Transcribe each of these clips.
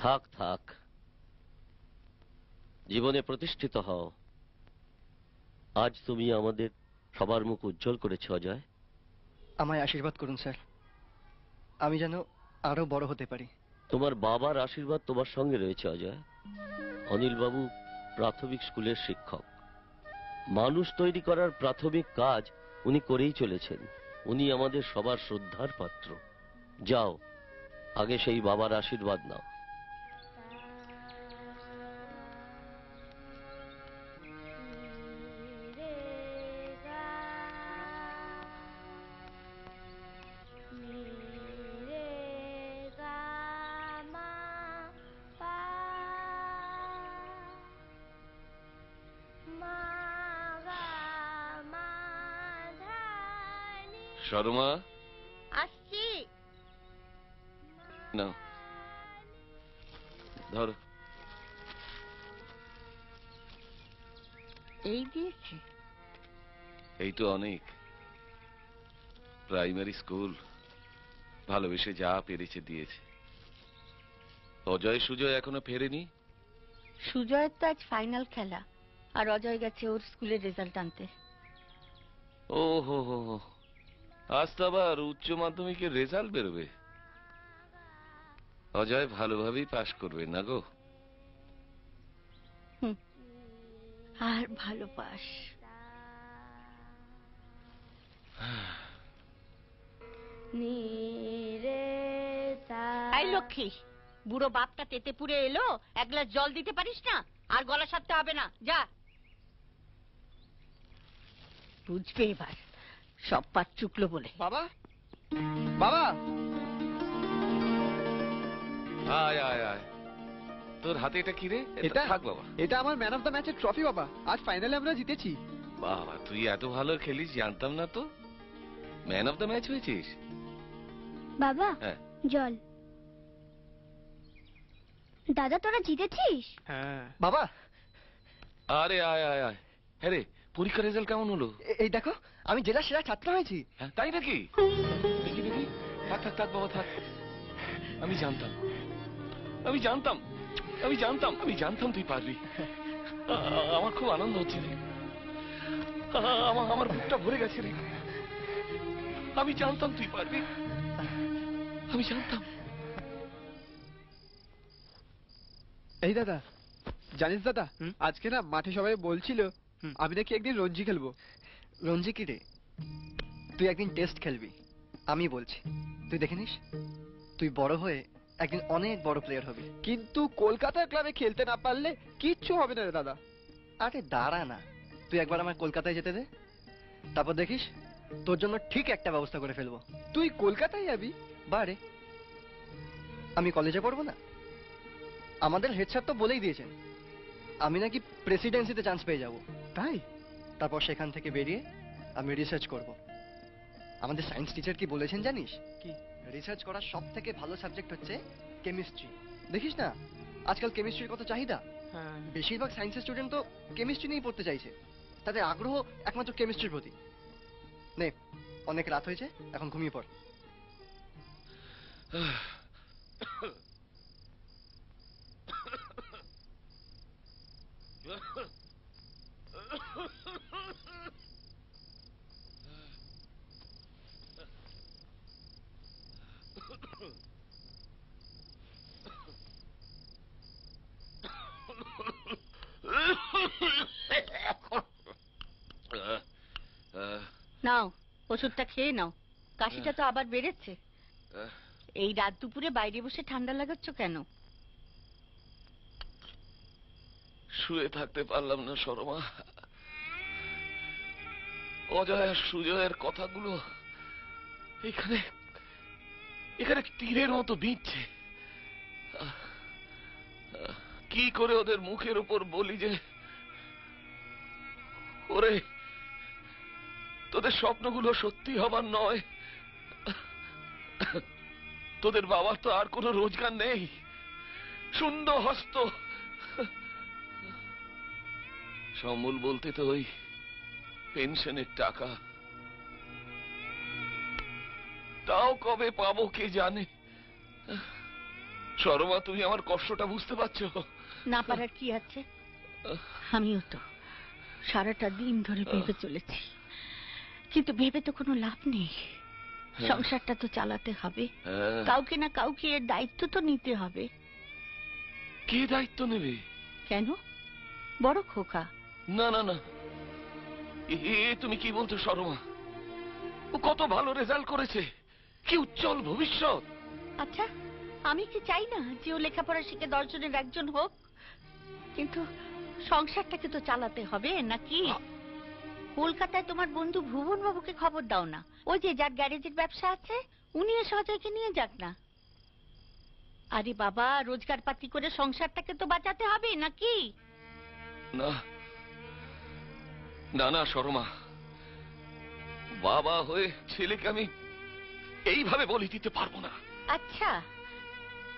থাক থাক। জীবনে প্রতিষ্ঠিত হও। আজ তুমি আমাদের সবার মুখ উজ্জ্বল করেছ অজয়। আমায় আশীর্বাদ করুন স্যার। আমি যেন আরও বড় হতে পারি। তোমার বাবার আশীর্বাদ তোমার সঙ্গে রয়েছে অজয়। অনিলবাবু প্রাথমিক স্কুলের শিক্ষক। মানুষ তৈরি করার প্রাথমিক কাজ উনি করেই চলেছেন। উনি আমাদের সবার শ্রদ্ধার পাত্র। যাও আগে সেই বাবার আশীর্বাদ নাও। শর্মা আসছি। না। ধরো। এই দিয়েছে? এই তো অনেক। প্রাইমারি স্কুল ভালোবেসে যা পেরেছে দিয়েছে। অজয় সুজয় এখনও ফেরেনি? সুজয়ের তো আজ ফাইনাল খেলা। আর অজয় গেছে ওর স্কুলের রেজাল্ট আনতে। ও হো হো হো। আজ তো আবার উচ্চ মাধ্যমিকের রেজাল্ট বেরোবে। অজয় ভালোভাবেই পাশ করবে না গো? আর ভালো এই লক্ষ্মী বুড়ো বাপটা তেতে পুড়ে এলো এক গ্লাস জল দিতে পারিস না? আর গলা সারতে হবে না। যা। বুঝবে এবার। সব পাত চুকলো বলে। বাবা? বাবা? আয় আয় আয়। তোর হাতে এটা কি রে? এটা? থাক বাবা। এটা আমার ম্যান অফ দ্য ম্যাচের ট্রফি বাবা। আজ ফাইনালে আমরা জিতেছি। বাবা তুই এত ভালো খেলিস জানতাম না তো। ম্যান অফ দ্য ম্যাচ হয়েছিস? বাবা হ্যাঁ। জল। দাদা তোরা জিতেছিস? হ্যাঁ বাবা! আরে আয় আয় আয়। হ্যাঁ রে পরীক্ষার রেজাল্ট কেমন হলো? এই দেখো আমি জেলা সেরা ছাত্র হয়েছি। হ্যাঁ, তাই নাকি? দেখি দেখি। থাক থাক থাক বাবা থাক। আমি জানতাম। আমি জানতাম। আমি জানতাম। আমি জানতাম তুই পারবি। আমার খুব আনন্দ হচ্ছে রে। আমার আমার বুকটা ভরে গেছে রে। আমি জানতাম তুই পারবি। আমি জানতাম। এই দাদা জানিস দাদা আজকে না মাঠে সবাই বলছিল। আমি নাকি একদিন রঞ্জি খেলব। রঞ্জি কি রে? তুই একদিন টেস্ট খেলবি। আমি বলছি তুই দেখে নিস তুই বড় হয়ে একদিন অনেক বড় প্লেয়ার হবি। কিন্তু কলকাতার ক্লাবে খেলতে না পারলে কিচ্ছু হবে না রে দাদা। আরে দাঁড়া না তুই একবার আমার কলকাতায় যেতে দে। তারপর দেখিস তোর জন্য ঠিক একটা ব্যবস্থা করে ফেলব। তুই কলকাতায় যাবি? বারে। আমি কলেজে পড়ব না। আমাদের হেড স্যার তো বলেই দিয়েছেন আমি নাকি প্রেসিডেন্সিতে চান্স পেয়ে যাব। তাই? তারপর সেখান থেকে বেরিয়ে আমি রিসার্চ করব। আমাদের সায়েন্স টিচার কি বলেছেন জানিস? কি? রিসার্চ করার সব থেকে ভালো সাবজেক্ট হচ্ছে কেমিস্ট্রি দেখিস না? আজকাল কেমিস্ট্রির কত চাহিদা? হ্যাঁ। বেশিরভাগ সায়েন্সের স্টুডেন্ট তো কেমিস্ট্রি নিয়েই পড়তে চাইছে। তাদের আগ্রহ একমাত্র কেমিস্ট্রির প্রতি। নে অনেক রাত হয়েছে এখন ঘুমিয়ে পড় আহ, নাও, ওষুধটা খেয়ে নাও। কাশিটা তো আবার বেড়েছে। এই রাত দুপুরে বাইরে বসে ঠান্ডা লাগাচ্ছ কেন? শুয়ে থাকতে পারলাম না শর্মা অজয় সুজয়ের কথাগুলো এখানে এখানে তীরের মতো বিঁধছে। কি করে ওদের মুখের উপর বলি যে, ওরে, তোদের স্বপ্নগুলো সত্যি হবার নয়। তোদের বাবার তো আর কোনো রোজগার নেই। শূন্য হস্ত। সম্বল বলতে তো ওই পেনশনের টাকা। তাও কবে পাবো কে জানে? সরমা তুমি আমার কষ্টটা বুঝতে পারছ? না পারার কি আছে? আমিও তো সারাটা দিন ধরে ভেবে চলেছি। কিন্তু ভেবে তো কোনো লাভ নেই। সংসারটা তো চালাতে হবে। হ্যাঁ। কাউকে না কাউকে এর দায়িত্ব তো নিতে হবে। কে দায়িত্ব নেবে? কেন? বড় খোকা। না না না। এ তুমি কি বলছো শর্মা? ও কত ভালো রেজাল্ট করেছে। কি উজ্জ্বল ভবিষ্যৎ। আচ্ছা আমি কি চাই না যে ও লেখাপড়া শিখে দশজনের একজন হোক? কিন্তু সংসারটাকে তো চালাতে হবে নাকি? কলকাতায় তোমার বন্ধু ভুবন বাবুকে খবর দাও না। ওই যে যার গ্যারেজের ব্যবসা আছে উনি এসে অজয়কে নিয়ে যাক না। আরে বাবা রোজগার পাতি করে সংসারটাকে তো বাঁচাতে হবে নাকি? না না না শর্মা বাবা হয়ে ছেলেকে আমি এইভাবে বলি দিতে পারব না। আচ্ছা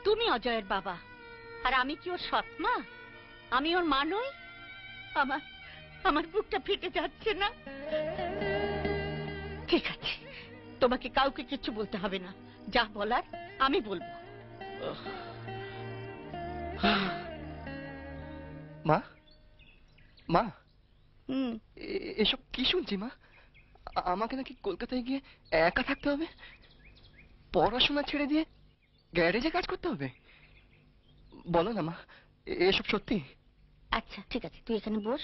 তুমি অজয়ের বাবা আর আমি কি ওর সৎ মা? আমি ওর মা নই? আমার আমার বুকটা ফেটে যাচ্ছে না? ঠিক আছে তোমাকে কাউকে কিছু বলতে হবে না। যা বলার আমি বলব। মা? মা? হুম। কি শুনছি মা? আমাকে নাকি কলকাতায় গিয়ে একা থাকতে হবে? পড়াশোনা ছেড়ে দিয়ে গ্যারেজে কাজ করতে হবে? বলো না মা এসব সত্যি? আচ্ছা ঠিক আছে তুই এখানে বস।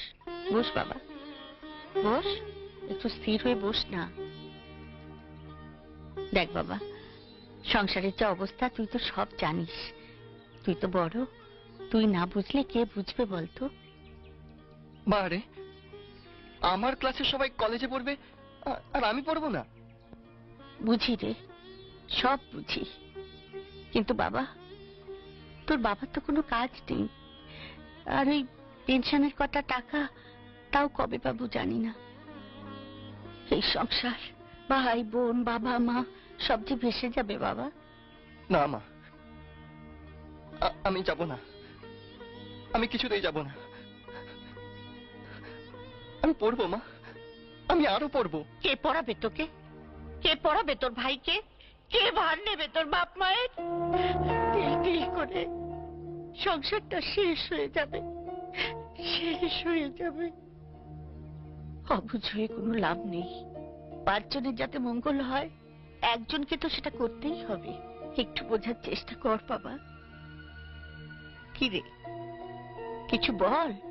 বস বাবা। বস একটু স্থির হয়ে বস না। দেখ বাবা সংসারের যে অবস্থা তুই তো সব জানিস। তুই তো বড় তুই না বুঝলে কে বুঝবে বলতো? মা রে আমার ক্লাসের সবাই কলেজে পড়বে আর আমি পড়ব না। বুঝি রে সব বুঝি। কিন্তু বাবা তোর বাবার তো কোনো কাজ নেই। আর ওই পেনশনের কটা টাকা তাও কবে পাবো জানি না। এই সংসার ভাই বোন বাবা মা সব যে ভেসে যাবে বাবা। না মা আমি যাব না। আমি কিছুতেই যাব না। আমি পড়ব মা। আমি আরও পড়ব। কে পড়াবে তোকে? কে পড়াবে তোর ভাইকে? কে ভার নেবে তোর বাপ মায়ের? করে সংসারটা শেষ হয়ে যাবে। শেষ হয়ে যাবে। অবুঝ হয়ে কোনো লাভ নেই। পাঁচজনের যাতে মঙ্গল হয় একজনকে তো সেটা করতেই হবে। একটু বোঝার চেষ্টা কর বাবা। কি রে? কিছু বল?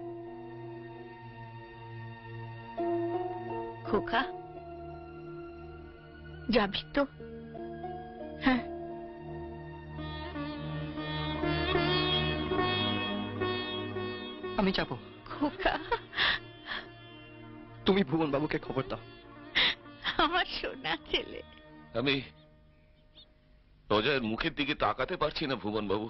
খোকা। যাবি তো? হ্যাঁ। আমি যাব। খোকা। তুমি ভুবন বাবুকে খবর দাও। আমার সোনা ছেলে। আমি অজয়ের মুখের দিকে তাকাতে পারছি না ভুবন বাবু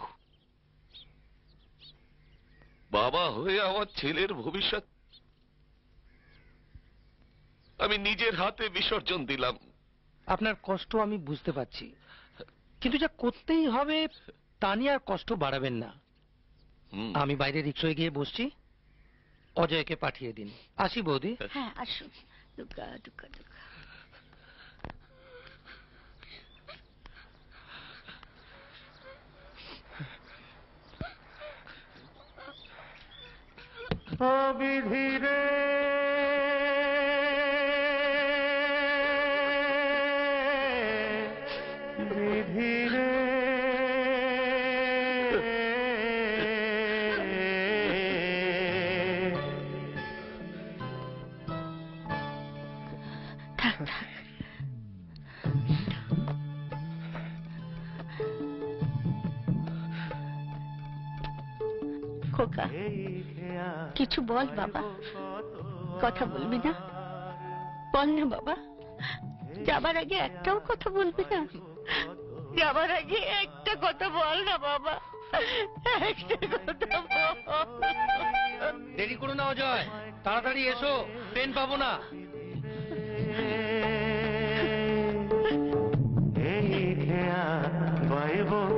বাবা হয়ে আমার ছেলের ভবিষ্যৎ আমি নিজের হাতে বিসর্জন দিলাম। আপনার কষ্ট আমি বুঝতে পারছি। কিন্তু যা করতেই হবে তা নিয়ে আর কষ্ট বাড়াবেন না। আমি বাইরে রিক্সায় গিয়ে বসছি। অজয়কে পাঠিয়ে দিন। আসি বৌদি। হ্যাঁ আসুন। থাক খোকা কিছু বল বাবা। কথা বলবি না? বল না বাবা। যাবার আগে একটাও কথা বলবি না? যাবার আগে একটা কথা বল না বাবা। একটা কথা বল। দেরি করো না অজয়। তাড়াতাড়ি এসো। ট্রেন পাবো না। বাইব কত আর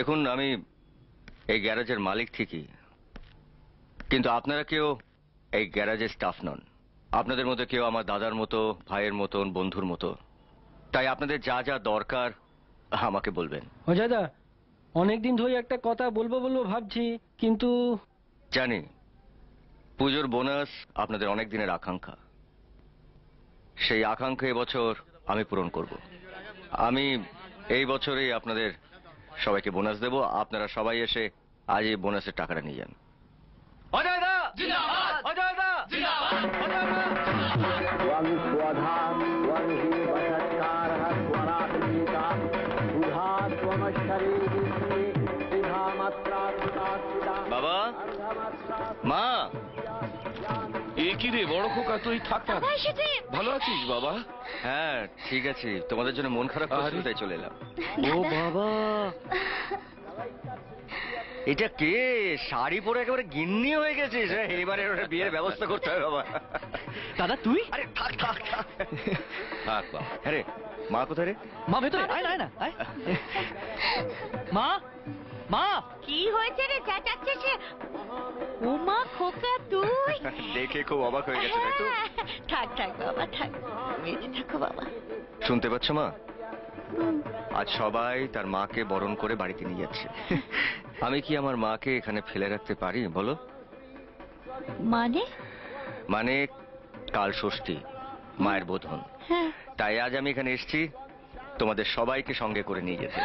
দেখুন আমি এই গ্যারেজের মালিক ঠিকই। কিন্তু আপনারা কেউ এই গ্যারেজের স্টাফ নন। আপনাদের মধ্যে কেউ আমার দাদার মতো ভাইয়ের মতন বন্ধুর মতো। তাই আপনাদের যা যা দরকার আমাকে বলবেন। অজয়দা অনেকদিন ধরে একটা কথা বলব বলব ভাবছি কিন্তু জানি পুজোর বোনাস আপনাদের অনেক দিনের আকাঙ্ক্ষা। সেই আকাঙ্ক্ষা এবছর আমি পূরণ করব। আমি এই বছরেই আপনাদের সবাইকে বোনাস দেব। আপনারা সবাই এসে আজ এই বোনাসের টাকাটা নিয়ে যান। বড় খোকা তুই থাক না দাদা এসেছে ভালো আছিস বাবা? হ্যাঁ ঠিক আছে। তোমাদের জন্য মন খারাপ করছিল তাই চলে এলাম। ও বাবা। এটা কে? শাড়ি পরে একেবারে গিন্নি হয়ে গেছিস হ্যাঁ, এবারে ওটা বিয়ের ব্যবস্থা করতে হবে বাবা। দাদা তুই? আরে থাক থাক থাক। থাক বাবা। হ্যাঁ রে মা কোথায় রে? মা ভেতরে। আয় না আয় না আয়। মা? মা! কি হয়েছে রে? চেঁচাচ্ছে সে? উমা খোকা তুই! দেখে খুব অবাক হয়ে গেছে তাই তো? হ্যাঁ, থাক থাক বাবা থাক। বেঁচে থাকো বাবা। শুনতে পাচ্ছ মা? আজ সবাই তার মাকে বরণ করে বাড়িতে নিয়ে যাচ্ছে। আমি কি আমার মাকে এখানে ফেলে রাখতে পারি বলো? মানে? মানে কাল ষষ্ঠী মায়ের বোধন। হ্যাঁ। তাই আজ আমি এখানে এসেছি। তোমাদের সবাইকে সঙ্গে করে নিয়ে যেতে।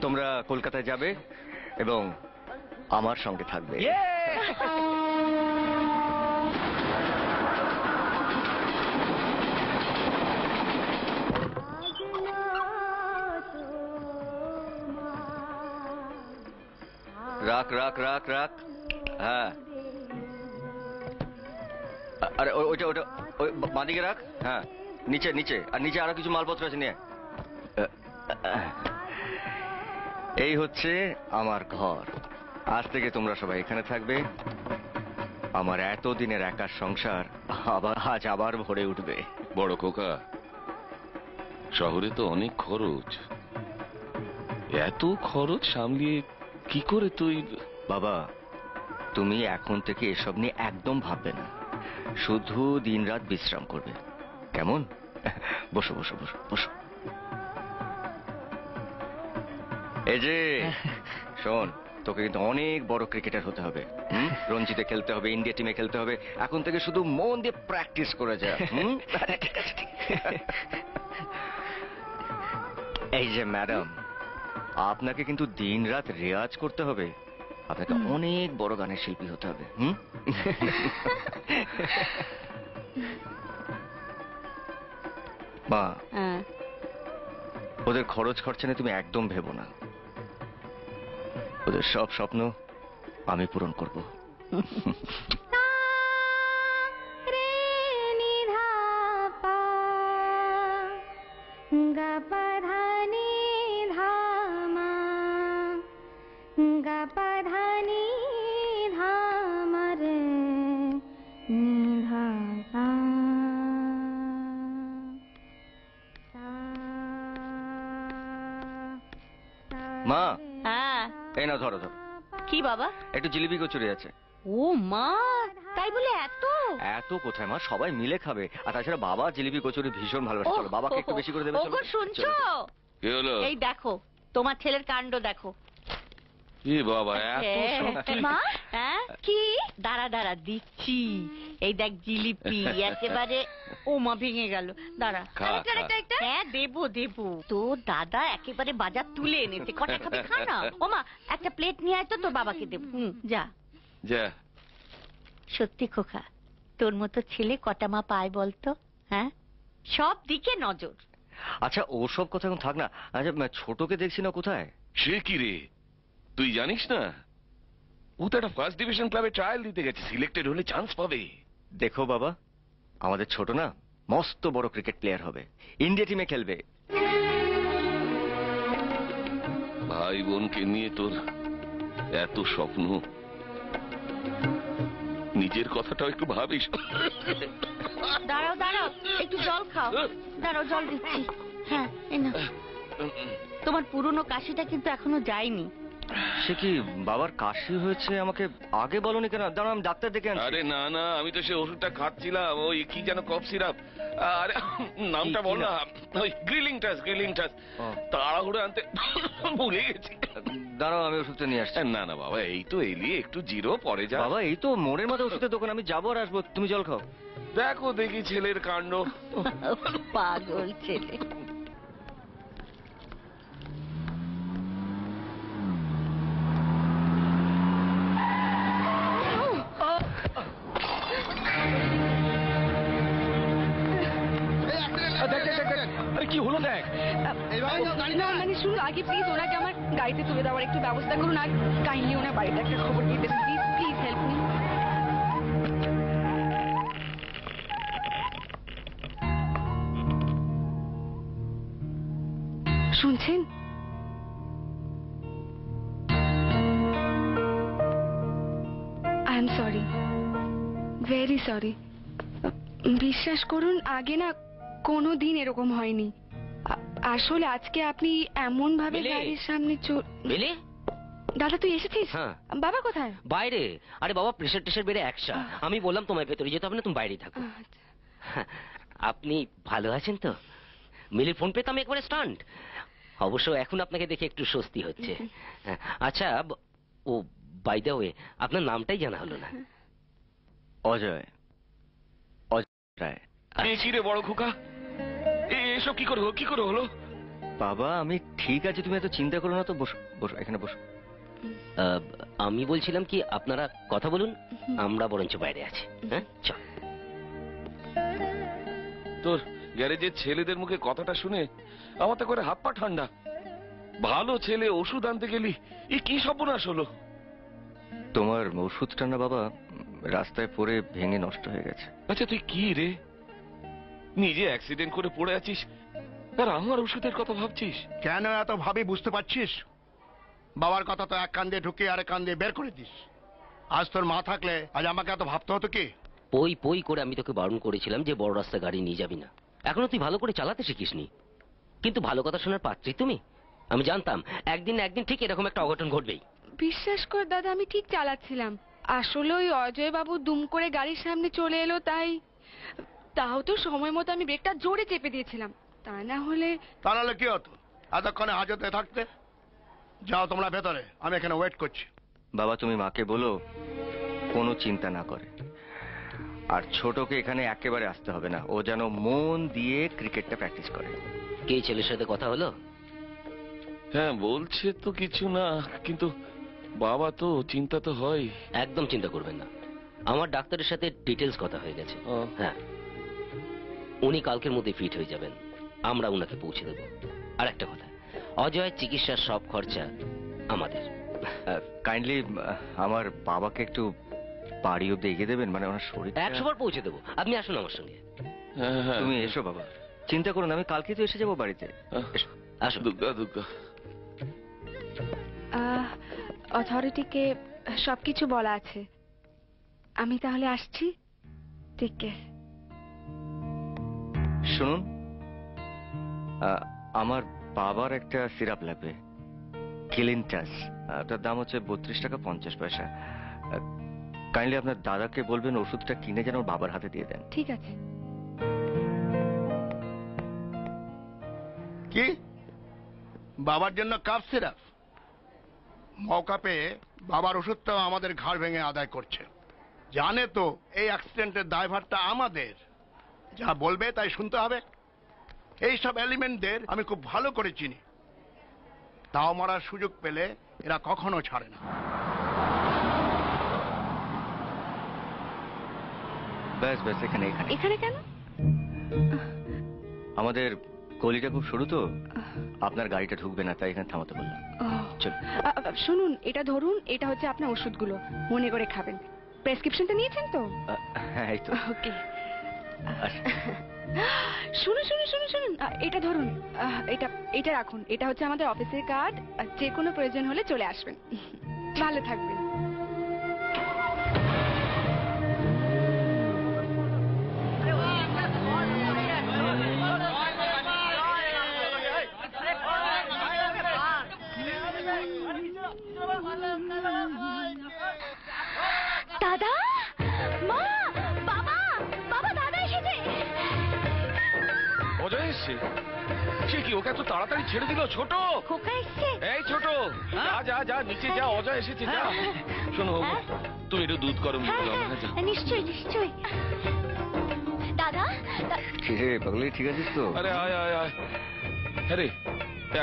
তোমরা কলকাতায় যাবে এবং আমার সঙ্গে থাকবে। রাখ রাখ রাখ রাখ। হ্যাঁ। আরে ওইটা ওইটা, ওই বাঁদিকে রাখ। হ্যাঁ। নিচে নিচে। আর নিচে আরও কিছু মালপত্র আছে নিয়ে এই হচ্ছে আমার ঘর। আজ থেকে তোমরা সবাই এখানে থাকবে। আমার এত দিনের একার সংসার আবার আজ আবার ভরে উঠবে। বড় খোকা শহরে তো অনেক খরচ। এত খরচ সামলিয়ে কি করে তুই বাবা তুমি এখন থেকে এসব নিয়ে একদম ভাববে না। শুধু দিনরাত বিশ্রাম করবে। কেমন? বসো বসো বসো বসো। এই যে শোন তোকে কিন্তু অনেক বড় ক্রিকেটার হতে হবে। রঞ্জিতে খেলতে হবে ইন্ডিয়া টিমে খেলতে হবে। এখন থেকে শুধু মন দিয়ে প্র্যাকটিস করে যা। এই যে ম্যাডাম আপনাকে কিন্তু দিনরাত রেয়াজ করতে হবে। আপনাকে অনেক বড় গানের শিল্পী হতে হবে হুম? মা হ্যাঁ। ওদের খরচ খরচা নিয়ে তুমি একদম ভেবো না। ওদের সব স্বপ্ন আমি পূরণ করব। মা। হ্যাঁ। এই না ধরো ধরো। কি বাবা? একটু জিলিপি কচুরি আছে। ও মা তাই বলে এত? এত কোথায় মা? সবাই মিলে খাবে। আর তাছাড়া বাবা জিলিপি কচুরি ভীষণ ভালোবাসে। চলো বাবাকে একটু বেশি করে দেবে ওগো শুনছো? কি হলো? এই দেখো তোমার ছেলের কাণ্ড দেখো। এ বাবা এত হ্যাঁ। মা হ্যাঁ? কি? দাঁড়া দাঁড়া দিচ্ছি। এই দেখ জিলিপি একেবারে ওমা ভেঙে গেল। দাঁড়া। খা, আরেকটা, খা। আরেকটা, আরেকটা। হ্যাঁ দেবো দেবো। তোর দাদা একেবারে বাজার তুলে এনেছে। কটা খাবি খা না। ও মা একটা প্লেট নিয়ে আয় তো তোর বাবাকে দেবো। হুম যা। যা। সত্যি খোকা তোর মতো ছেলে কটা মা পায় বলতো? হ্যাঁ? সব দিকে নজর। আচ্ছা ওসব কথা এখন থাক না। আচ্ছা ছোটকে দেখছি না কোথায়? সে কি রে? তুই জানিস না? ও তো একটা ফার্স্ট ডিভিশন ক্লাবে ট্রায়াল দিতে গেছে। সিলেক্টেড হলে চান্স পাবে। দেখো বাবা আমাদের ছোট না মস্ত বড় ক্রিকেট প্লেয়ার হবে। ইন্ডিয়া টিমে খেলবে। ভাই বোনকে নিয়ে তোর এত স্বপ্ন। নিজের কথাটাও একটু ভাবিস। দাঁড়াও দাঁড়াও একটু জল খাও। দাঁড়াও জল দিচ্ছি। হ্যাঁ। তোমার পুরনো কাশিটা কিন্তু এখনও যায়নি। সে কি বাবার কাশি হয়েছে? আমাকে আগে বলনি কেন? দাঁড়া আমি ডাক্তার দেখে আনছি। আরে না না আমি তো সে ওষুধটা খাচ্ছিলাম। ওই কি যেন কফ সিরাপ। আরে নামটা বল না। ওই গ্রিলিং টাস গ্রিলিং টাস। তাড়াহুড়ো আনতে ভুলে গেছি। দাঁড়াও আমি ওষুধটা নিয়ে আসছি। না না বাবা এই তো এলি একটু জিরো পরে যা। বাবা এই তো মোড়ের মাথায় ওষুধের দোকান আমি যাব আর আসব। তুমি জল খাও। দেখো দেখি ছেলের কাণ্ড। পাগল ছেলে। আগে প্লিজ ওনাকে আমার গাড়িতে তুলে দেওয়ার একটু ব্যবস্থা করুন আর কাইন্ডলি ওনার বাড়িতে একটা খবর দিয়ে দেবেন প্লিজ প্লিজ হেল্প মি শুনছেন? I am sorry very sorry বিশ্বাস করুন, আগে না কোনো দিন এরকম হয়নি। আসলে আজকে আপনি এমন ভাবে মিলি? গাড়ির সামনে মিলি দাদা তুই এসেছিস? হ্যাঁ। বাবা কোথায়? বাইরে। আরে বাবা প্রেশার টেশার বেড়ে একশা। আমি বললাম তোমার ভেতরে যেতে হবে না তুমি বাইরেই থাকো। আচ্ছা। আপনি ভালো আছেন তো? মিলির ফোন পেতাম একবারে স্টান্ট অবশ্য এখন আপনাকে দেখে একটু স্বস্তি হচ্ছে। আচ্ছা ব- ও বাই দ্য ওয়ে আপনার নামটাই জানা হলো না। অজয়। প্রায় এ কি রে বড় খোকা? এসব কি করে কি করে হলো বাবা আমি ঠিক আছে তুমি এত চিন্তা করো না তো। বসো বসো এখানে বসো। আমি বলছিলাম কি আপনারা কথা বলুন আমরা বরঞ্চ বাইরে আছি। হ্যাঁ? চল। তোর গ্যারেজের ছেলেদের মুখে কথাটা শুনে আমার তো করে হাত পা ঠান্ডা। ভালো ছেলে ওষুধ আনতে গেলি এ কি সর্বনাশ হলো? তোমার ওষুধটা না বাবা রাস্তায় পড়ে ভেঙে নষ্ট হয়ে গেছে। আচ্ছা তুই কি রে? নিজে অ্যাক্সিডেন্ট করে পড়ে আছিস? আর আমার ওষুধের কথা ভাবছিস? কেন এত ভাবি বুঝতে পারছিস? বাবার কথা তো এক কান দিয়ে ঢুকে আরেক কান দিয়ে বের করে দিস। আজ তোর মা থাকলে আজ আমাকে এত ভাবতে হতো কি? পই পই করে আমি তোকে বারণ করেছিলাম যে বড় রাস্তা গাড়ি নিয়ে যাবি না। এখনও তুই ভালো করে চালাতে শিখিসনি। কিন্তু ভালো কথা শোনার পাত্রী তুমি? আমি জানতাম একদিন না একদিন ঠিক এরকম একটা অঘটন ঘটবেই। বিশ্বাস কর দাদা আমি ঠিক চালাচ্ছিলাম। আসলে ওই অজয় বাবু দুম করে গাড়ির সামনে চলে এলো তাই তাও তো সময় মতো আমি ব্রেকটা জোরে চেপে দিয়েছিলাম। তা না হলে তা নাহলে কি হতো? এতক্ষণে হাজতে থাকতে? যাও তোমরা ভেতরে আমি এখানে ওয়েট করছি। বাবা তুমি মাকে বলো কোনো চিন্তা না করে। আর ছোটকে এখানে একেবারে আসতে হবে না। ও যেন মন দিয়ে ক্রিকেটটা প্র্যাকটিস করে। কে ছেলের সাথে কথা হলো? হ্যাঁ বলছে তো কিছু না কিন্তু বাবা তো চিন্তা তো হয়। একদম চিন্তা করবেন না। আমার ডাক্তারের সাথে ডিটেলস কথা হয়ে গেছে। হ্যাঁ। উনি কালকের মধ্যে ফিট হয়ে যাবেন। আমরা উনাকে পৌঁছে দেব। আর একটা কথা অজয়ের চিকিৎসার সব খরচা আমাদের। কাইন্ডলি আমার বাবাকে একটু বাড়ি অব্দি এগিয়ে দেবেন? মানে ওনার শরীর একশো বার পৌঁছে দেবো। আপনি আসুন আমার সঙ্গে। তুমি এসো বাবা। চিন্তা করো না আমি কালকে তো এসে যাব বাড়িতে। এসো। আসুন। দুর্গা দুর্গা অথরিটিকে সবকিছু বলা আছে। আমি তাহলে আসছি। টেক কেয়ার শুনুন আমার বাবার একটা সিরাপ লাগবে কিলিনটাস ওটার দাম হচ্ছে বত্রিশ টাকা পঞ্চাশ পয়সা। কাইন্ডলি আপনার দাদাকে বলবেন ওষুধটা কিনে যেন ওর বাবার হাতে দিয়ে দেন। ঠিক আছে। কি? বাবার জন্য কাপ সিরাপ? মৌকা পেয়ে বাবার ওষুধটাও আমাদের ঘাড় ভেঙে আদায় করছে। জানে তো এই অ্যাক্সিডেন্টের দায়ভারটা আমাদের। যা বলবে তাই শুনতে হবে। এই সব এলিমেন্টদের আমি খুব ভালো করে চিনি। তাও মারার সুযোগ পেলে এরা কখনো ছাড়ে না। ব্যাস ব্যাস এখানে এখানে। এখানে কেন? আমাদের গলিটা খুব সরু তো। আপনার গাড়িটা ঢুকবে না তাই এখানে থামাতে বললাম। চল। শুনুন এটা ধরুন এটা হচ্ছে আপনার ওষুধগুলো। মনে করে খাবেন। প্রেসক্রিপশনটা নিয়েছেন তো? হ্যাঁ এই তো। ওকে। শুনুন শুনুন শুনুন শুনুন। এটা ধরুন। এটা এটা রাখুন। এটা হচ্ছে আমাদের অফিসের কার্ড। যে কোনো প্রয়োজন হলে চলে আসবেন। ভালো থাকবেন। দাদা? এসছে সে কি ওকে এত তাড়াতাড়ি ছেড়ে দিল? ছোট! খোকা এসছে। এই ছোট! যা যা যা নিচে যা অজয় এসেছে যা। শোনো তুমি একটু দুধ গরম হ্যাঁ করে দাও না, যা। হ্যাঁ নিশ্চয়ই নিশ্চয়ই। দাদা কি রে পাগলি ঠিক আছিস তো? আরে আয় আয় আয়। আরে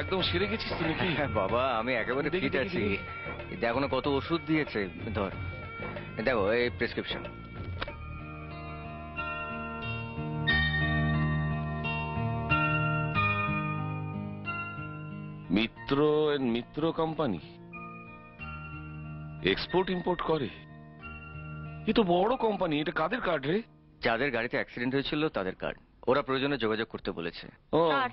একদম সেরে গেছিস তুই নাকি? হ্যাঁ বাবা আমি একেবারে দেখি, ফিট আছি। দেখো। না কত ওষুধ দিয়েছে। ধর। দেখো এই prescription Mitra and Mitra company. Export import করে। এ তো বড় কোম্পানি এটা কাদের কার্ড রে? যাদের গাড়িতে অ্যাক্সিডেন্ট হয়েছিল তাদের কার্ড। ওরা প্রয়োজনে যোগাযোগ করতে বলেছে। ও। আর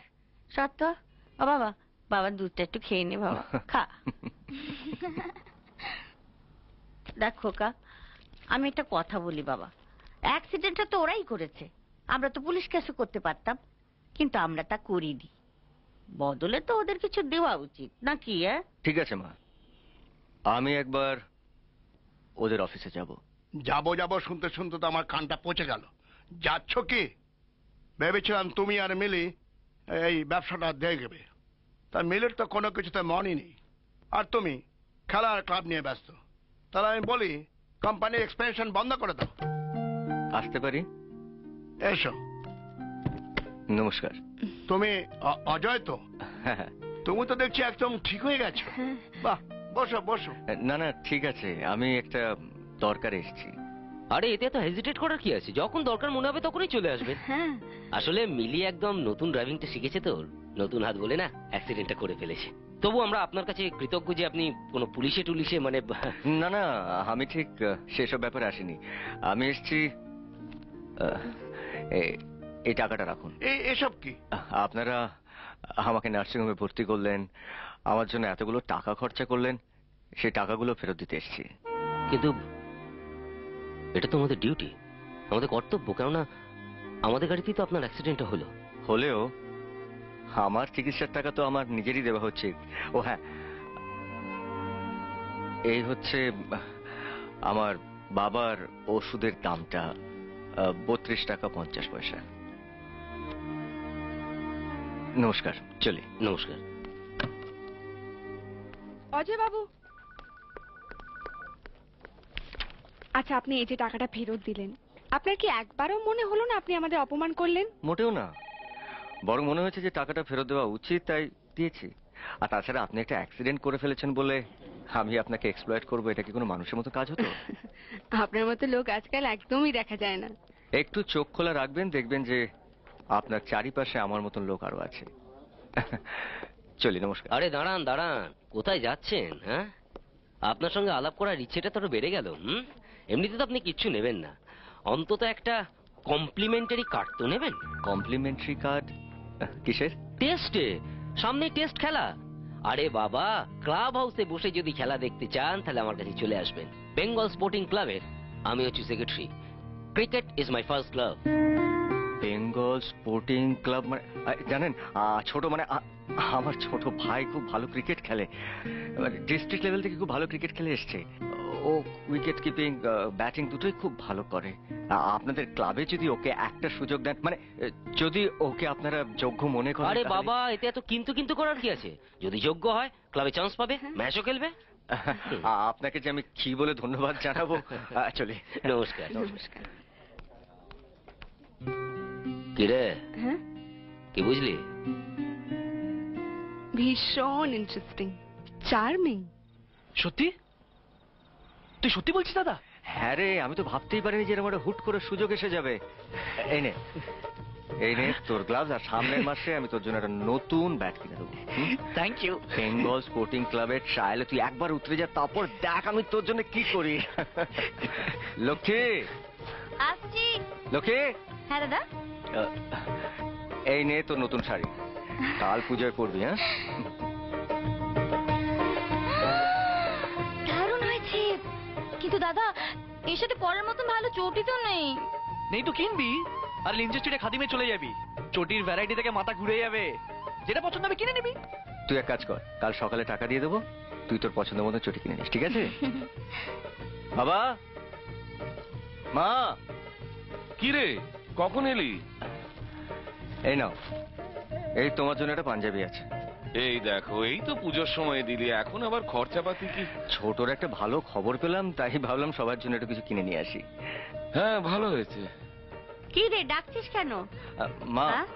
সত্য? ও বাবা বাবার দুধটা একটু খেয়ে নে বাবা খা। দেখ খোকা আমি একটা কথা বলি বাবা। অ্যাক্সিডেন্টটা তো ওরাই করেছে। আমরা তো পুলিশ কেসও করতে পারতাম কিন্তু আমরা তা করিনি। বদলে তো ওদের কিছু দেওয়া উচিত নাকি হ্যাঁ ঠিক আছে মা। আমি একবার ওদের অফিসে যাব। যাব যাব শুনতে শুনতে তো আমার কানটা পচে গেল। যাচ্ছ কি? ভেবেছিলাম তুমি আর মিলি এই ব্যবসাটা দেখবে তা মিলের তো কোনো কিছুতে মনই নেই। আর তুমি? খেলার ক্লাব নিয়ে ব্যস্ত। তাহলে আমি বলি কোম্পানি এক্সপেনশন বন্ধ করে দাও। আসতে পারি? এসো। নমস্কার। তুমি অ- অজয় তো? হ্যাঁ হ্যাঁ। তুমি তো দেখছি একদম ঠিক হয়ে গেছো। বাহ বসো বসো। না না ঠিক আছে। আমি একটা দরকারে এসেছি। আরে এতে তো হেজিটেট করার কি আছে? যখন দরকার মনে হবে তখনই চলে আসবেন হ্যাঁ। আসলে মিলি একদম নতুন ড্রাইভিংটা শিখেছে তো নতুন হাত বলে না অ্যাক্সিডেন্টটা করে ফেলেছে। তবু আমরা আপনার কাছে কৃতজ্ঞ যে আপনি কোনো পুলিশে টুলিশে মানে না না আমি ঠিক আহ, সেসব ব্যাপারে আসিনি। আমি এসেছি আহ, এ- এই টাকাটা রাখুন। এসব কি? আপনারা আমাকে নার্সিংহোমে ভর্তি করলেন আমার জন্য এতগুলো টাকা খরচা করলেন সেই টাকাগুলো ফেরত দিতে এসেছি। কিন্তু এটা তো আমাদের ডিউটি আমাদের কর্তব্য কেননা আমাদের গাড়িতেই তো আপনার অ্যাক্সিডেন্টটা হলো। হলেও আমার চিকিৎসার টাকা তো আমার নিজেরই দেওয়া হচ্ছে। ও হ্যাঁ এই হচ্ছে আমার বাবার ওষুধের দামটা বত্রিশ টাকা পঞ্চাশ পয়সা। নমস্কার চলি। নমস্কার। অজয় বাবু। আচ্ছা আপনি এই যে টাকাটা ফেরত দিলেন আপনার কি একবারও মনে হলো না আপনি আমাদের অপমান করলেন? মোটেও না। বরং মনে হয়েছে যে টাকাটা ফেরত দেওয়া উচিত তাই দিয়েছি। আর তাছাড়া আপনি একটা অ্যাক্সিডেন্ট করে ফেলেছেন বলে আমি আপনাকে এক্সপ্লয়েট করব এটা কি কোনো মানুষের মতো কাজ হতো? আপনার মতো লোক আজকাল একদমই দেখা যায় না। একটু চোখ খোলা রাখবেন দেখবেন যে আপনার চারিপাশে আমার মতন লোক আরও আছে। চলি নমস্কার। আরে দাঁড়ান দাঁড়ান। কোথায় যাচ্ছেন হ্যাঁ? আপনার সঙ্গে আলাপ করার ইচ্ছেটা তো বেড়ে গেল হুম? এমনিতে তো আপনি কিচ্ছু নেবেন না। অন্তত একটা কমপ্লিমেন্টারি কার্ড তো নেবেন। Complimentary card? কিসের? টেস্টে। সামনে টেস্ট খেলা। আরে বাবা ক্লাব হাউসে বসে যদি খেলা দেখতে চান তাহলে আমার কাছে চলে আসবেন। বেঙ্গল স্পোর্টিং ক্লাবের। আমি হচ্ছি secretary. Cricket is my first club. Bengal sporting club মানে জানেন ছোট মানে আমার ছোট ভাই খুব ভালো ক্রিকেট খেলে। ডিস্ট্রিক্ট লেভেল থেকে খুব ভালো ক্রিকেট খেলে এসছে। ও উইকেট কিপিং ব্যাটিং দুটোই খুব ভালো করে। আপনাদের ক্লাবে যদি ওকে একটা সুযোগ দেন মানে যদি ওকে আপনারা যোগ্য মনে করেন আরে বাবা এতে এত কিন্তু কিন্তু করার কি আছে? যদি যোগ্য হয় ক্লাবে চান্স পাবে ম্যাচও খেলবে। আপনাকে যে আমি কি বলে ধন্যবাদ জানাব? চলি। নমস্কার। নমস্কার। কিরে? হ্যাঁ? কি বুঝলি? ভীষণ ইন্টারেস্টিং চার্মিং সত্যি? তুই সত্যি বলছিস দাদা? হ্যাঁ রে আমি তো ভাবতেই পারিনি যে এরকম একটা হুট করে সুযোগ এসে যাবে। এই নে এই নে তোর গ্লাভস আর সামনের মাসে আমি তোর জন্য একটা নতুন ব্যাট কিনে দেবো। থ্যাংক ইউ বেঙ্গল স্পোর্টিং ক্লাবের ট্রায়ালে তুই একবার উতরে যা তারপর দেখ আমি তোর জন্য কি করি। লক্ষ্মী! আসছি। লক্ষ্মী! হ্যাঁ দাদা? এই নে তোর নতুন শাড়ি। কাল পুজোয় পরবি হ্যাঁ? দারুণ হয়েছে। কিন্তু দাদা এর সাথে পরার মতন ভালো চটি তো নেই। নেই তো কিনবি? আর লিঞ্জে স্ট্রিটে খাদিমে চলে যাবি। চটির ভ্যারাইটি থেকে মাথা ঘুরে যাবে। যেটা পছন্দ হবে কিনে নিবি। তুই এক কাজ কর কাল সকালে টাকা দিয়ে দেবো তুই তোর পছন্দ মতো চটি কিনে নিস ঠিক আছে? বাবা! মা! কি রে কখন এলি? এই নাও। এই তোমার জন্য একটা পাঞ্জাবি আছে। এই দেখো এই তো পুজোর সময় দিলি এখন আবার খরচাপাতি কি? ছোটর একটা ভালো খবর পেলাম তাই ভাবলাম সবার জন্য একটু কিছু কিনে নিয়ে আসি। হ্যাঁ ভালো হয়েছে। কি রে ডাকছিস কেন? মা হ্যাঁ?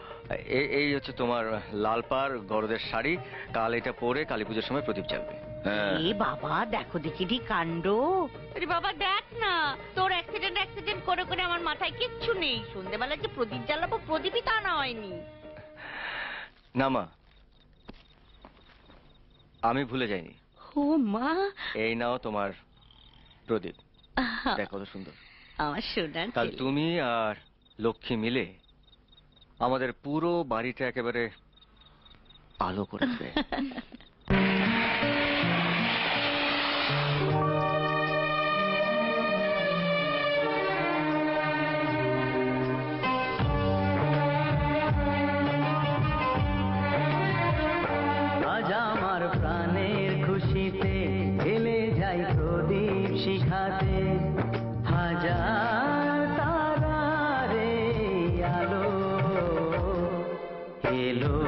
এই হচ্ছে তোমার লাল পাড় গরদের শাড়ি কাল এটা পরে কালী পুজোর সময় প্রদীপ জ্বালবে। হ্যাঁ। এ বাবা দেখো দেখি দি কাণ্ড। আরে বাবা দেখ না। তোর অ্যাক্সিডেন্ট অ্যাক্সিডেন্ট করে করে আমার মাথায় কিচ্ছু নেই। সন্ধ্যেবেলা যে প্রদীপ জ্বালাবো প্রদীপই তা না হয়নি না মা আমি ভুলে যাইনি। ও মা। এই নাও তোমার প্রদীপ। দেখ কত সুন্দর। আমার সোনার ছেলে। তুমি আর লক্ষ্মী মিলে আমাদের পুরো বাড়িটা একেবারে আলো করে দেবে। এলো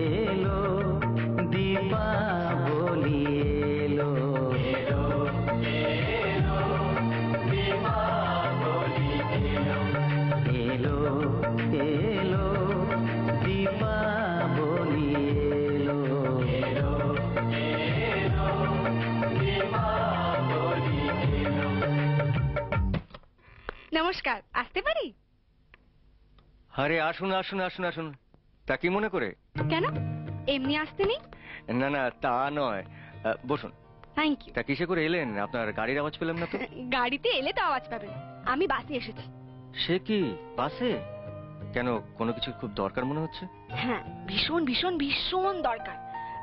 এলো দীপাবলি এলো। এলো এলো দীপাবলি এলো। নমস্কার আসতে পারি? আরে আসুন আসুন আসুন আসুন। তা কি মনে করে? কেন? এমনি আসতে নেই? না না তা নয়। আহ, বসুন। থ্যাংক ইউ তা কিসে করে এলেন? আপনার গাড়ির আওয়াজ পেলাম না তো। গাড়িতে এলে তো আওয়াজ পাবেন। আমি বাসে এসেছি। সে কি বাসে? কেন কোনো কিছু খুব দরকার মনে হচ্ছে? হ্যাঁ ভীষণ ভীষণ ভীষণ দরকার।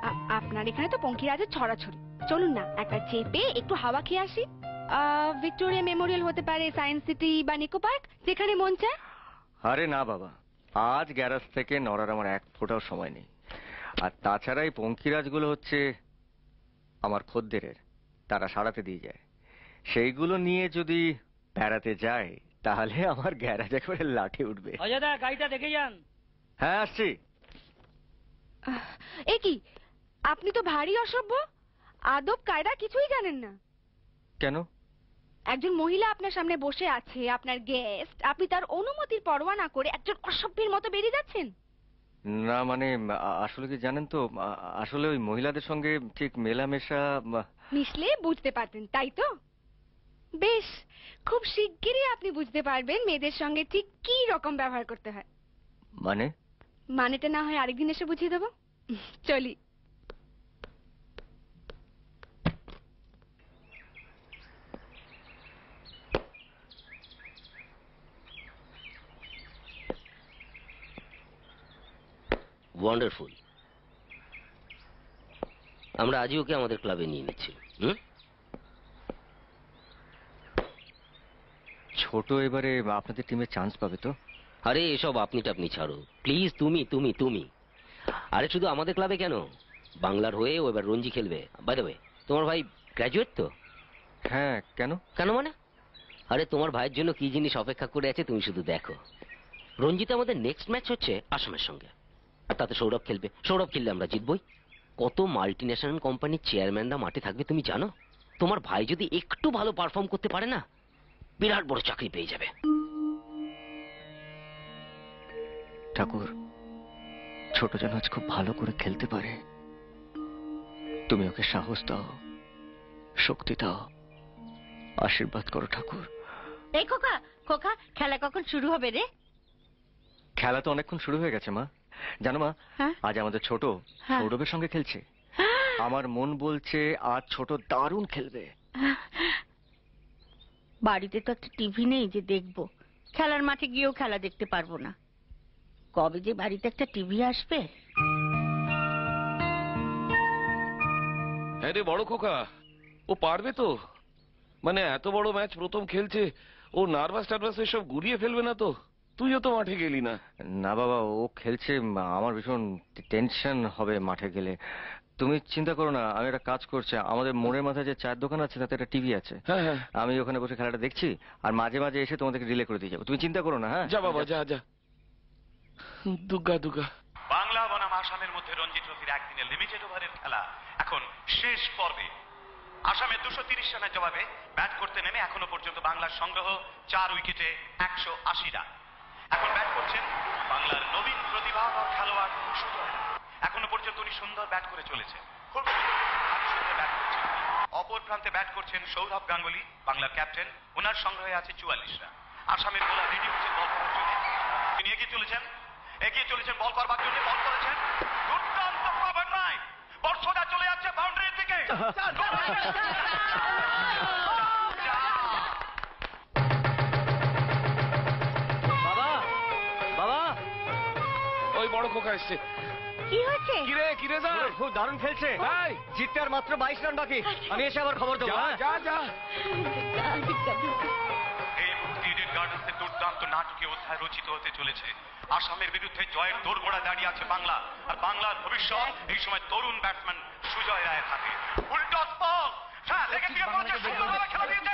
আ- আপনার এখানে তো পঙ্কিরাজের ছড়াছড়ি। চলুন না একটা চেপে একটু হাওয়া খেয়ে আসি। আহ, ভিক্টোরিয়া মেমোরিয়াল হতে পারে সায়েন্স সিটি বা নিকো পার্ক যেখানে মন চায়। আরে না বাবা। আজ গ্যারাজ থেকে নড়ার আমার এক ফোঁটাও সময় নেই। আর তাছাড়া এই পঙ্কিরাজগুলো হচ্ছে আমার খদ্দেরের। তারা সারাতে দিয়ে যায়। সেইগুলো নিয়ে যদি বেড়াতে যায় তাহলে আমার গ্যারাজ একেবারে লাঠে উঠবে। অজয়দা গাড়িটা দেখে যান। হ্যাঁ আসছি। এ কি? আপনি তো ভারী অসভ্য। আদব কায়দা কিছুই জানেন না। কেন? একজন মহিলা আপনার সামনে বসে আছে আপনার গেস্ট আপনি তার অনুমতির পরোয়া না করে একজন অসভ্যের মতো বেরিয়ে যাচ্ছেন। না মানে আসলে কি জানেন তো আসলে ওই মহিলাদের সঙ্গে ঠিক মেলামেশা মিশলে বুঝতে পারতেন তাই তো? বেশ খুব শিগগিরই আপনি বুঝতে পারবেন মেয়েদের সঙ্গে ঠিক কি রকম ব্যবহার করতে হয়। মানে? মানেটা না হয় আরেকদিন এসে বুঝিয়ে দেবো। চলি। ওয়ান্ডারফুল আমরা আজই ওকে আমাদের ক্লাবে নিয়ে নিচ্ছি ছোট এবারে আপনাদের টিমে চান্স পাবে তো? আরে এসব আপনি টাপনি ছাড়ো। প্লিজ তুমি তুমি তুমি। আরে শুধু আমাদের ক্লাবে কেন? বাংলার হয়ে ও এবার রঞ্জি খেলবে। বাই দ্য তোমার ভাই গ্র্যাজুয়েট তো? হ্যাঁ কেন? কেন মানে? আরে তোমার ভাইয়ের জন্য কি জিনিস অপেক্ষা করে আছে তুমি শুধু দেখো। রঞ্জিতে আমাদের নেক্সট ম্যাচ হচ্ছে আসামের সঙ্গে। আর তাতে সৌরভ খেলবে। সৌরভ খেললে আমরা জিতবই। কত মাল্টি ন্যাশনাল কোম্পানির চেয়ারম্যানরা মাঠে থাকবে তুমি জানো? তোমার ভাই যদি একটু ভালো পারফর্ম করতে পারে না বিরাট বড় চাকরি পেয়ে যাবে। ঠাকুর ছোট যেন আজ খুব ভালো করে খেলতে পারে। তুমি ওকে সাহস দাও শক্তি দাও আশীর্বাদ করো ঠাকুর। এই খোকা খোকা খেলা কখন শুরু হবে রে? খেলা তো অনেকক্ষণ শুরু হয়ে গেছে মা। জানো মা হ্যাঁ? আজ আমাদের ছোট হ্যাঁ। সৌরভের সঙ্গে খেলছে। আমার মন বলছে আজ ছোট দারুণ খেলবে। বাড়িতে তো একটা টিভি নেই যে দেখব। খেলার মাঠে গিয়েও খেলা দেখতে পারব না। কবে যে বাড়িতে একটা টিভি আসবে? হ্যাঁ রে বড় খোকা ও পারবে তো। মানে এত বড় ম্যাচ প্রথম খেলছে ও নার্ভাস টার্ভাস এসব গুলিয়ে ফেলবে না তো। তুইও তো মাঠে গেলি না। না বাবা ও খেলছে আমার ভীষণ টেনশন হবে মাঠে গেলে। তুমি চিন্তা করো না আমি একটা কাজ করছি আমাদের মোড়ের মাথায় যে চায়ের দোকান আছে তাতে একটা টিভি আছে। হ্যাঁ হ্যাঁ। আমি ওখানে বসে খেলাটা দেখছি আর মাঝে মাঝে এসে তোমাদেরকে রিলে করে দিয়ে যাব। তুমি চিন্তা করো না হ্যাঁ? যা বাবা যা যা। দুর্গা দুর্গা বাংলা বনাম আসামের মধ্যে রঞ্জি ট্রফির একদিনের লিমিটেড ওভারের খেলা এখন শেষ পর্বে। আসামের দুশো তিরিশ রানের জবাবে ব্যাট করতে নেমে এখনও পর্যন্ত বাংলার সংগ্রহ চার উইকেটে একশো আশি রান। এখন ব্যাট করছেন বাংলার নবীন প্রতিভাধর খেলোয়াড় রায়। এখনও পর্যন্ত উনি সুন্দর ব্যাট করে চলেছেন। খুব সুন্দর ব্যাট করছেন অপর প্রান্তে ব্যাট করছেন সৌরভ গাঙ্গুলি বাংলার ক্যাপ্টেন। ওনার সংগ্রহে আছে চুয়াল্লিশ রান আসামের বোলার রেডি হচ্ছেন বল করার জন্য। তিনি এগিয়ে চলেছেন। এগিয়ে চলেছেন বল করবার জন্য। বল করেছেন দুর্দান্ত কভার নাই সোজা চলে যাচ্ছে বাউন্ডারির দিকে বড় খোকা এসছে। কি হয়েছে? কিরে কিরে যা খুব দারুণ খেলছে। ভাই। জিততে আর মাত্র বাইশ রান বাকি। আমি এসে আবার খবর দেবো যা হ্যাঁ? যা যা। এই মুহূর্তে ইডেন গার্ডেন্সের দুর্দান্ত নাটকীয় অধ্যায় রচিত হতে চলেছে। আসামের বিরুদ্ধে জয়ের দোরগোড়া দাঁড়িয়ে আছে বাংলা। আর বাংলার ভবিষ্যৎ এই সময় তরুণ ব্যাটসম্যান সুজয় রায়ের হাতে। উল্টো বল হ্যাঁ লেগে দিয়ে পড়েছে সুন্দরভাবে খেলা দিয়েছে।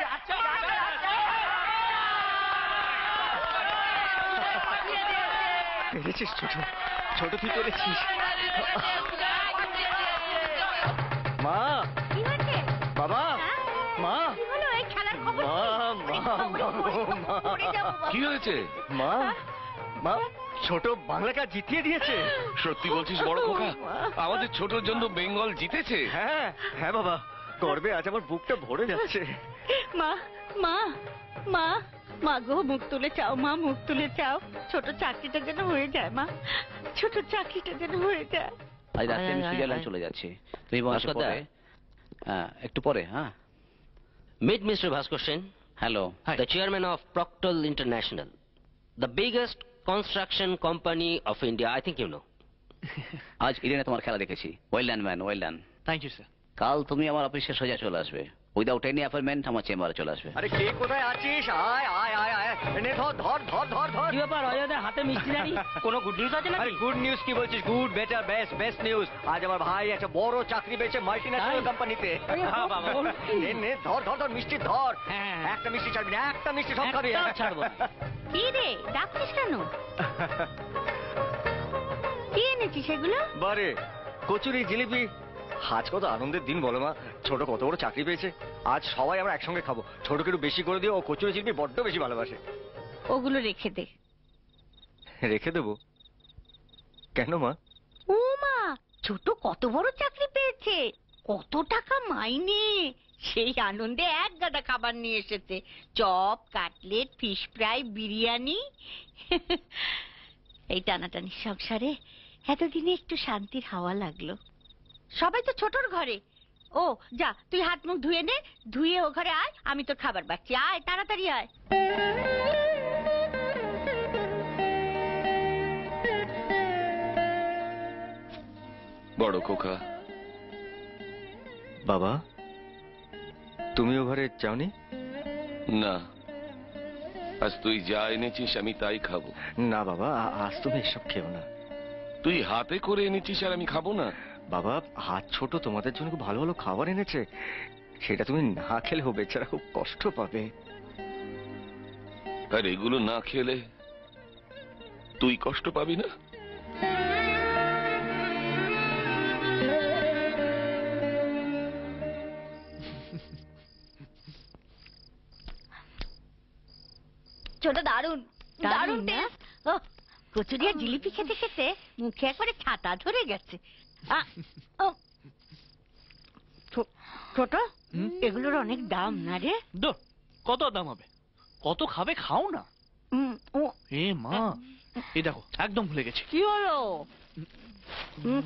পেরেছিস ছোট। ছোট তুই পেরেছিস মা! কি হয়েছে? বাবা? মা! কি হয়েছে? মা মা ছোট বাংলাকে আজ জিতিয়ে দিয়েছে। সত্যি বলছিস বড় খোকা? আমাদের ছোটর জন্য বেঙ্গল জিতেছে। হ্যাঁ হ্যাঁ বাবা। গর্বে আজ আমার বুকটা ভরে যাচ্ছে। মা মা মা মা গো মুখ তুলে চাও মা মুখ তুলে চাও। ছোট চাকরিটা যেন হয়ে যায় মা। ছোট চাকরিটা যেন হয়ে যায়। আজ রাতে আমি সুইজারল্যান্ড চলে যাচ্ছি। তুমি বসে ভাস্কর দা। হ্যাঁ একটু পরে হ্যাঁ। Meet Mr. Bhaskar Sen, hello the chairman of Proctal International, the biggest construction company of India. I think you know. আজ ইডেনে তোমার খেলা দেখেছি। Well done man well done thank you sir কাল তুমি আমার অফিসে সোজা চলে আসবে। উইদাউট এনি অ্যাপয়েন্টমেন্ট আমার চেম্বারে চলে আসবে। আরে কে কোথায় আছিস? আয় আয় আয় আয়। নে ধর ধর ধর ধর ধর। কি ব্যাপার অজয়দের হাতে মিষ্টি জানি কোনো গুড নিউজ আছে আরে গুড নিউজ কি বলছিস? Good better best best news আজ আমার ভাই একটা বড় চাকরি পেয়েছে মাল্টি ন্যাশনাল তাই? কোম্পানিতে আরে বাবা, বল কি? নে নে ধর ধর ধর মিষ্টি ধর। হ্যাঁ। একটা মিষ্টি ছাড়বি না একটা মিষ্টি সব খাবি। ছাড়বো কি রে ডাকছিস কেন? কি এনেছিস সেগুলো বারে কচুরি জিলিপি। আজ কত আনন্দের দিন বলো মা। ছোট কত বড় চাকরি পেয়েছে। আজ সবাই আমরা একসঙ্গে খাব। ছোটকে একটু বেশি করে দিও ও কচুরি জিলিপি বড্ড বেশি ভালোবাসে। ওগুলো রেখে দে। রেখে দেবো? কেন মা? ও মা ছোট কত বড় চাকরি পেয়েছে। কত টাকা মাইনে। সেই আনন্দে এক গাদা খাবার নিয়ে এসেছে। Chop cutlet fish fry biryani. এই টানাটানি সংসারে এতদিনে একটু শান্তির হাওয়া লাগল। সবাই তো ছোটর ঘরে। ও যা তুই হাত মুখ ধুয়ে নে ধুয়ে ও ঘরে আয় আমি তোর খাবার বাচ্ছি আয় তাড়াতাড়ি আয়। বড় খোকা। বাবা? তুমি ও ঘরে যাওনি? না। আজ তুই যা এনেছিস আমি তাই খাব। না বাবা আ- আজ তুমি এসব খেও না। তুই হাতে করে এনেছিস আর আমি খাব না? বাবা হাত ছোট তোমাদের জন্য খুব ভালো ভালো খাবার এনেছে। সেটা তুমি না খেলেও বেচারা খুব কষ্ট পাবে। আর এগুলো না খেলে তুই কষ্ট পাবি না? ছোট দারুণ দারুণ দারুণ টেস্ট। কচুরি জিলিপি খেতে খেতে মুখে একবারে ছাতা ধরে গেছে। ছোট এগুলোর অনেক দাম না রে? দূর, কত দাম হবে? কত খাবে খাও না। ও। এ মা এই দেখো একদম ভুলে গেছি। কি হলো?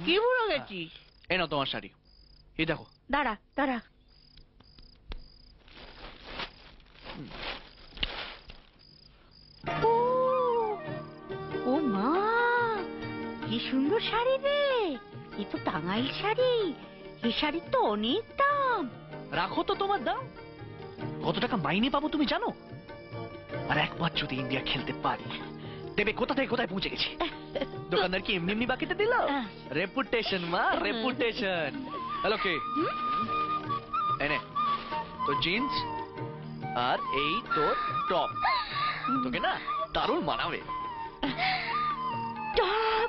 কি ভুলে গেছিস এই নাও তোমার শাড়ি। এই দেখো। দাঁড়া দাঁড়া। ও ও মা কি সুন্দর শাড়ি রে। এ তো টাঙ্গাইল শাড়ি এই শাড়ির তো অনেক দাম। রাখো তো তোমার দাম। কত টাকা মাইনে পাবো তুমি জানো? আর একবার যদি ইন্ডিয়া খেলতে পারি দেবে কোথা থেকে কোথায় পৌঁছে গেছি? দোকানদার কি এমনি এমনি বাকিতে দিল? রেপুটেশন মা রেপুটেশন হ্যালো কে? এনে তো জিন্স আর এই তোর টপ তোকে না দারুণ মানাবে। টপ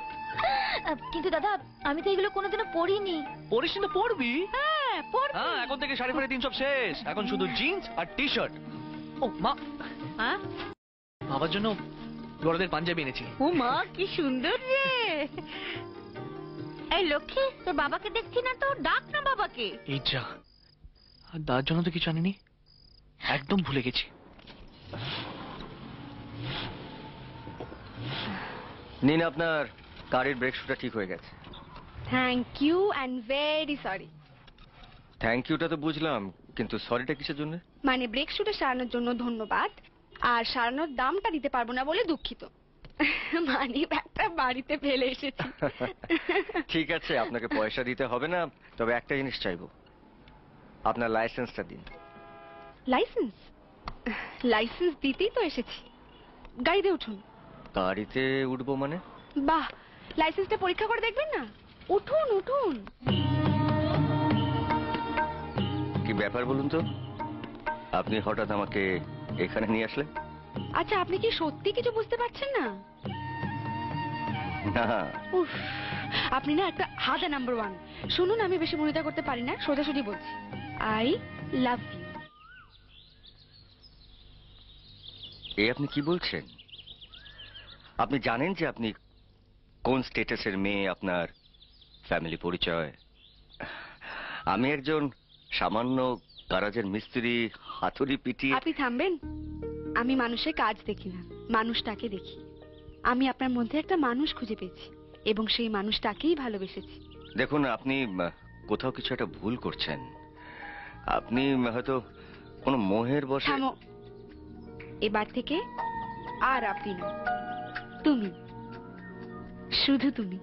কিন্তু দাদা আমি তো এগুলো কোনোদিনও পরিনি পরিস তো পরবি হ্যাঁ পরবি হ্যাঁ এখন থেকে শাড়ি ফাড়ি দিন সব শেষ। এখন শুধু জিন্স আর টি শার্ট ও মা। হ্যাঁ? বাবার জন্য বড়দের পাঞ্জাবি এনেছি। ও মা কি সুন্দর রে। এই লক্ষ্মী তোর বাবাকে দেখছি না তো? ডাক না বাবাকে। এই যা। আর দাদার জন্য তো কিছু আনিনি। একদম ভুলে গেছি। নিন আপনার গাড়ির ব্রেক শুটা ঠিক হয়ে গেছে। Thank you and very sorry thank Yuta তো বুঝলাম কিন্তু সরিটা কিসের জন্য? মানে ব্রেক শুটে সারানোর জন্য ধন্যবাদ আর সারানোর দামটা দিতে পারব না বলে দুঃখিত। মানে ব্যাগটা বাড়িতে ফেলে এসেছি। ঠিক আছে আপনাকে পয়সা দিতে হবে না তবে একটা জিনিস চাইব। আপনার লাইসেন্সটা দিন। লাইসেন্স লাইসেন্স দিতেই তো এসেছি। গাড়িতে উঠুন। গাড়িতে উঠবো মানে? বাহ লাইসেন্সটা পরীক্ষা করে দেখবেন না? উঠুন উঠুন। কি ব্যাপার বলুন তো? আপনি হঠাৎ আমাকে এখানে নিয়ে আসলে আচ্ছা আপনি কি সত্যি কিছু বুঝতে পারছেন না? না। উফ আপনি না একটা হাজা নাম্বার ওয়ান। শুনুন আমি বেশি মনিতা করতে পারি না সোজাসুজি বলছি। I love you. এ আপনি কি বলছেন? আপনি জানেন যে আপনি কোন স্টেটাসের মেয়ে আপনার ফ্যামিলি পরিচয়? আমি একজন সামান্য গারাজের মিস্ত্রি হাতুড়ি পিটি আপনি থামবেন। আমি মানুষের কাজ দেখি না মানুষটাকে দেখি। আমি আপনার মধ্যে একটা মানুষ খুঁজে পেয়েছি এবং সেই মানুষটাকেই ভালোবেসেছি। দেখুন আপনি কোথাও কিছু একটা ভুল করছেন। আপনি হয়তো কোনো মোহের বসে এবার থেকে আর আপনি না তুমি। শুধু তুমি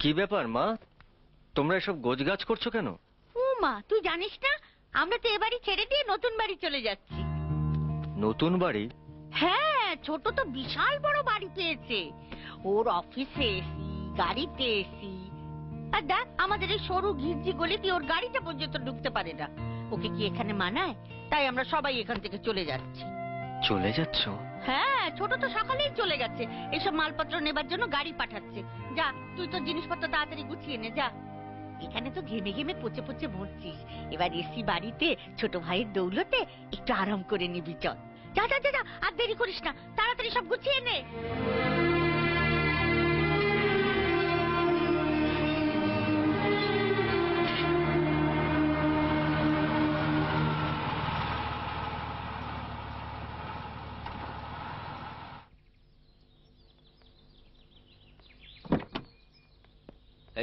কি ব্যাপার মা? তোমরা এসব গোজগাছ করছ কেন? ও মা তুই জানিস না? আমরা তো এবারই ছেড়ে দিয়ে নতুন বাড়ি চলে যাচ্ছি। নতুন বাড়ি? হ্যাঁ ছোট তো বিশাল বড় বাড়ি পেয়েছে। ওর অফিসে এসি গাড়িতে এসি। আর দেখ আমাদের এই সরু ঘিরজি গলি দিয়ে ওর গাড়িটা পর্যন্ত ঢুকতে পারে না। ওকে কি এখানে মানায়? তাই আমরা সবাই এখান থেকে চলে যাচ্ছি। চলে যাচ্ছ? হ্যাঁ ছোট তো সকালেই চলে গেছে। এসব মালপত্র নেবার জন্য গাড়ি পাঠাচ্ছে। যা তুই তোর জিনিসপত্র তাড়াতাড়ি গুছিয়ে নে যা। এখানে তো ঘেমে ঘেমে পচে পচে মরছিস। এবার এসি বাড়িতে ছোট ভাইয়ের দৌলতে একটু আরাম করে নিবি চল। যা যা যা, আর দেরি করিস না। তাড়াতাড়ি সব গুছিয়ে নে।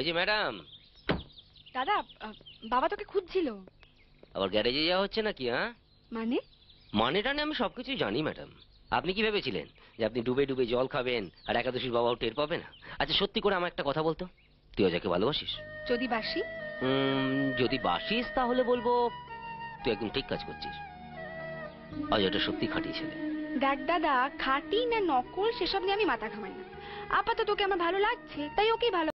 যে ম্যাডাম। দাদা বাবা তোকে খুঁজছিল। আবার গ্যারেজে যাওয়া হচ্ছে নাকি হ্যাঁ? মানে? মানেটা নিয়ে আমি সবকিছুই জানি ম্যাডাম। আপনি কি ভেবেছিলেন যে আপনি ডুবে ডুবে জল খাবেন আর একাদশীর বাবাও টের পাবে না? আচ্ছা সত্যি করে আমার একটা কথা বলতো। তুই অজয়কে ভালোবাসিস। যদি বাসি? যদি বাসিস তাহলে বলব তুই একদম ঠিক কাজ করছিস। অজয়টা সত্যি খাঁটি ছেলে দেখ দাদা খাঁটি না নকল সেসব নিয়ে আমি মাথা ঘামাই না। আপাতত তোকে আমার ভালো লাগছে তাই ওকেই ভালো